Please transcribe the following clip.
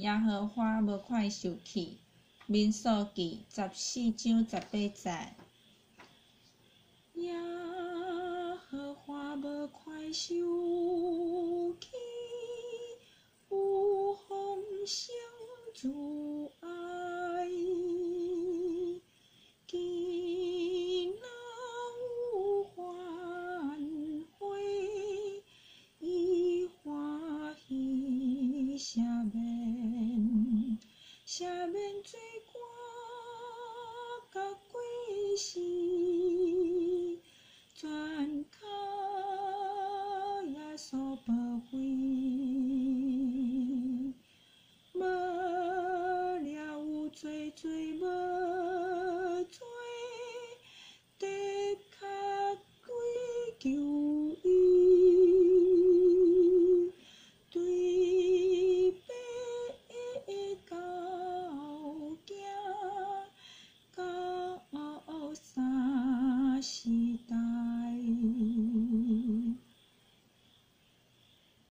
耶和华无快受气，民数记十四章十八节。耶和华无快受气，有风相助爱，见那有欢会，伊欢喜。下面最光个归西转头呀说不